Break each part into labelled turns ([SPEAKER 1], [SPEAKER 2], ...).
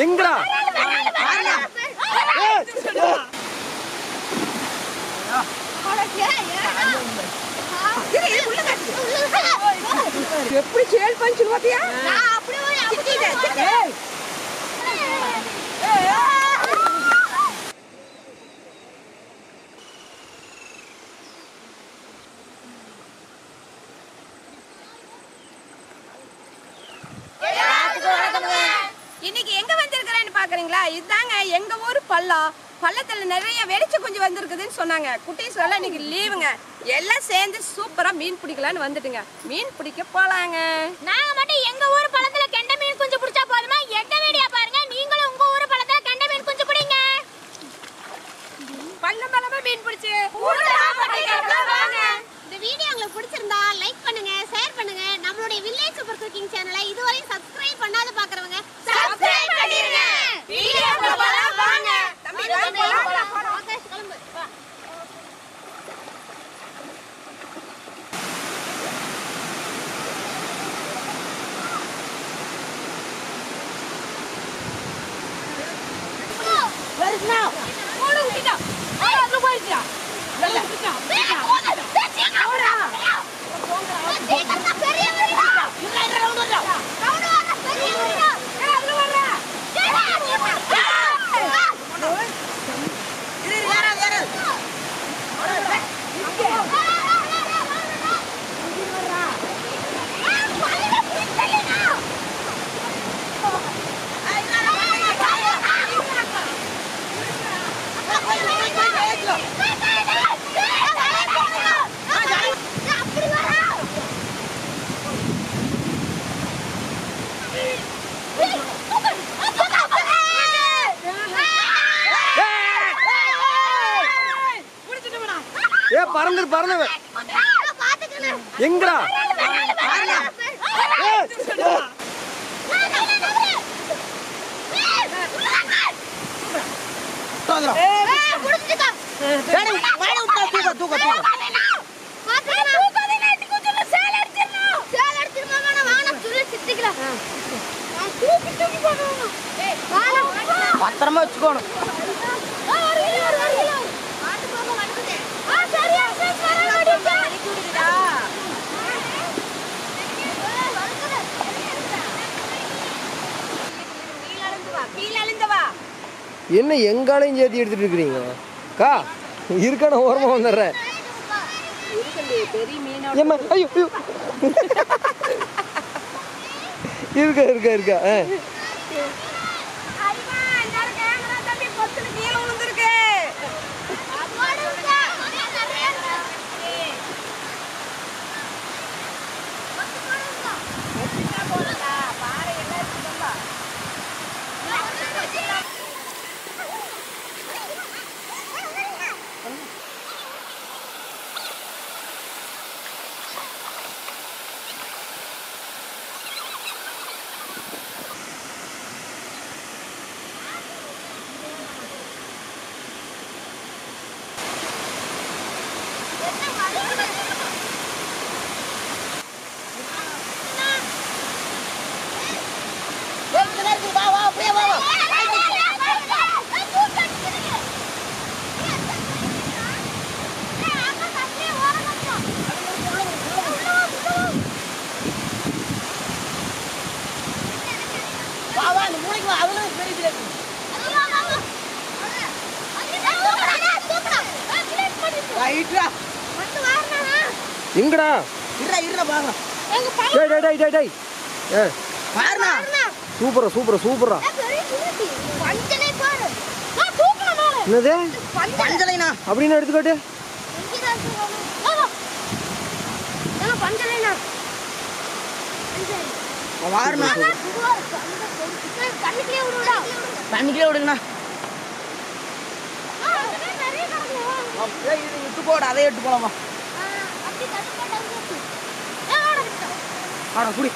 [SPEAKER 1] எங்கடா?
[SPEAKER 2] எப்படி சேல் பண்ணி பாத்தியா
[SPEAKER 3] அப்படியே பாக்குறீங்களா இதுதாங்க எங்க ஊர் பள்ளம். பள்ளத்துல நிறைய வெளிச்ச குஞ்சு வந்திருக்குதுன்னு சொன்னாங்க. குட்டீஸ் எல்லாம் இன்னைக்கு லீவுங்க எல்லாம் சேர்ந்து சூப்பரா மீன் பிடிக்கலான்னு வந்துட்டுங்க. மீன் பிடிக்க போலாங்க.
[SPEAKER 4] நாங்க மட்டும் எங்க ஊர் பழத்துல கெண்டை மீன் குஞ்சு பிடிச்சா போதுமா? எட்ட வேடியா பாருங்க. நீங்களும் உங்க ஊர் பழத்துல கெண்டை மீன் குஞ்சு பிடிங்க.
[SPEAKER 3] பள்ளம் பள்ளமா மீன் பிடிச்சு.
[SPEAKER 4] இந்த வீடியோ உங்களுக்கு பிடிச்சிருந்தா லைக் பண்ணுங்க ஷேர் பண்ணுங்க. நம்மளுடைய வில்லேஜ் சூப்பர் குக்கிங் சேனலை இதுவரை சப்ஸ்கிரைப் பண்ணாத
[SPEAKER 1] ஏ பறந்து பறந்து எங்கடா
[SPEAKER 2] பத்திரமா வச்சுக்கோணும்
[SPEAKER 1] என்ன எங்காலையும் சேர்த்து எடுத்துகிட்டு இருக்கிறீங்க? கா இருக்கா நான் ஓரமா வந்துடுறேன். ஏம்மா ஐயோ ஐயோ. இருக்கா இருக்கா இருக்கா ஆ.
[SPEAKER 2] ரைட்ரா.
[SPEAKER 1] எங்கடா
[SPEAKER 2] இருடா இருடா பாக்கலாம்
[SPEAKER 1] டேய் டேய் டேய் டேய் டேய். ஏ.
[SPEAKER 2] பாருண்ணா.
[SPEAKER 1] சூப்பரா சூப்பரா சூப்பரா
[SPEAKER 4] பஞ்சனை பாரு
[SPEAKER 1] என்னது?
[SPEAKER 2] பஞ்சலைண்ணா
[SPEAKER 1] அப்படின்னு எடுத்துக்காட்டு.
[SPEAKER 4] விடுடா.
[SPEAKER 2] தண்ணிக்கே விடுங்கண்ணா. இது விட்டு போட அதை எடுத்து போலாமா.
[SPEAKER 4] ஆடா
[SPEAKER 2] குடி.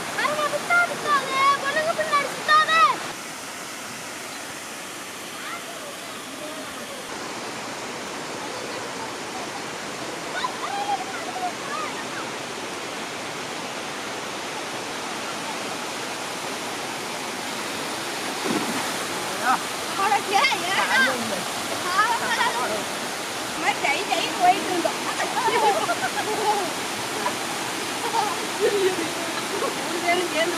[SPEAKER 3] ghê vậy đó. mấy chị chị quay đường gọt Hãy subscribe cho kênh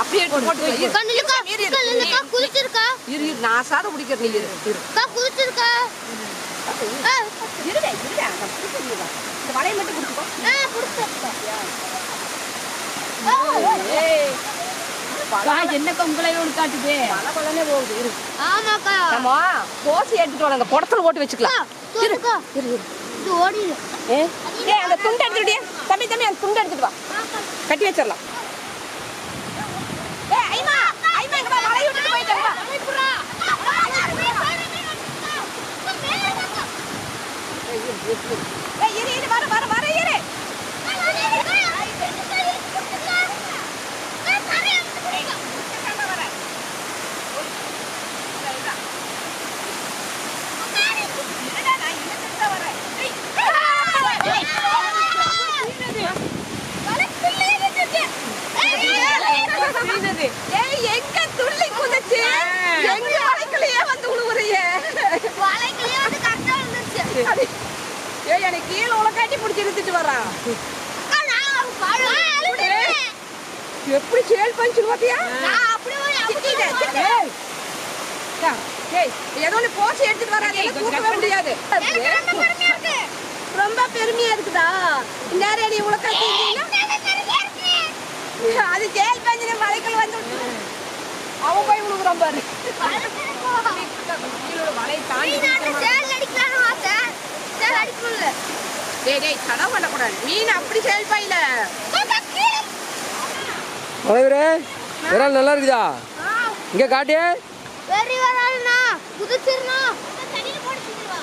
[SPEAKER 3] அப்படியே. இரு. இரு, நான் சாதம் குடிக்கிறேன் நீ இரு, இருடே, இருடே. இந்த வலையை மட்டும். ஏய்,
[SPEAKER 2] என்ன கொங்கலையோடு காட்டுது?
[SPEAKER 3] பல பலனே போகுது, இரு.
[SPEAKER 4] ஆமாக்கா.
[SPEAKER 3] நம்ம கோசி எடுத்துட்டு வாங்க குடத்துல வச்சுக்கலாம்.
[SPEAKER 4] தூக்குக்கா இது ஓடிடு.
[SPEAKER 3] ஏ ஏய், அந்த துண்டு எடுத்துட்டியா தம்பி தம்பி அந்த துண்டு எடுத்துட்டு வா. கட்டி வச்சிடலாம். ஏய் ஐமா ஐமா இங்க வா வலையை விட்டுட்டு போயிட்டு வா. ஏய் இரு இரு வர வர வர இரு இருடா நான் இழுத்துட்டு தான் வரேன் ஏய். ஏய் எங்க துள்ளி குதிச்சு எங்க வலைக்குள்ளேயே வந்து உழுவுறியே ஏய் எனக்கு கீழே உலக்காட்டி பிடிச்சி இழுத்துட்டு வரா எப்படி சேல் சிக்கிட்டே, சிக்கிட்டே. ஏய். ஏதோ ஒன்று போச்சு எடுத்துட்டு வராது. முடியாது. ரொம்ப பெருமையா இருக்குதா? இந்நேரம் நீ உலக்காட்டி அது சேல் பஞ்சு மலைக்குள்ள வந்து அவன் போய் விழுகுறான் பாரு. கீழே வலையை தாண்டி டேய் டேய் தடவை பண்ணக்கூடாது. மீன் அப்படி சேல் பையில
[SPEAKER 1] தலைவரே விரல் நல்லா இருக்குதா? இங்கே காட்டு.
[SPEAKER 4] வெறி வராதுண்ணா. குதிச்சிருண்ணா. தண்ணியில போட்டு சுத்திடுவா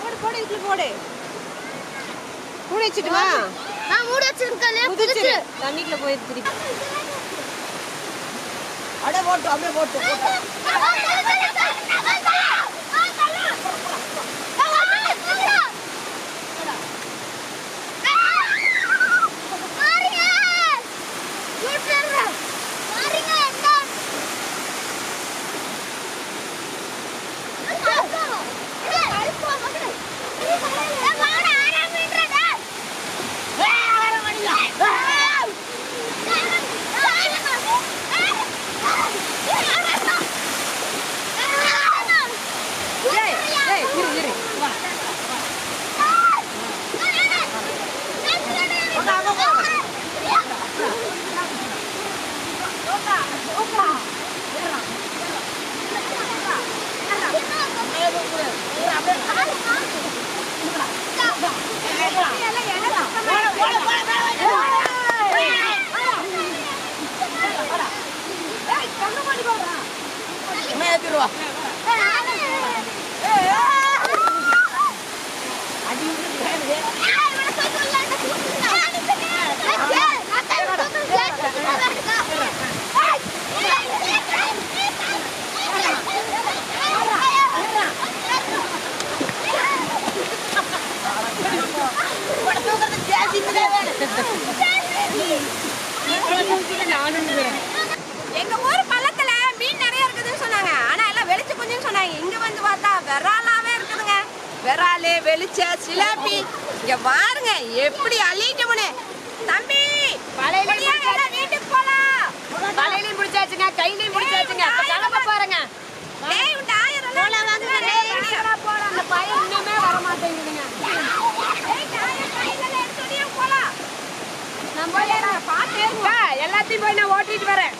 [SPEAKER 3] போடு போடு இதுல போடு. கூட வச்சுட்டு வா.
[SPEAKER 4] நான் மூடி வச்சிருக்கேன்
[SPEAKER 3] குதிச்சிரு தண்ணிக்குள்ள போய் திருப்பி. அட போட்டு அப்படியே போட்டு போட்டு. எங்க ஊர் பள்ளத்துல மீன் நிறைய இருக்குதுன்னு சொன்னாங்க ஆனா விராலு வெளிச்ச சிலாப்பி இங்க பாருங்க எப்படி அள்ளிட்டோம்னு தம்பி வீட்டுக்கு போலாம்?
[SPEAKER 2] தலையிலையும் பிடிச்சாச்சுங்க கையிலையும் பிடிச்சாச்சுங்க கிளம்ப பாருங்க. எல்லாத்தையும் போய் நான் ஓட்டிட்டு வரேன்.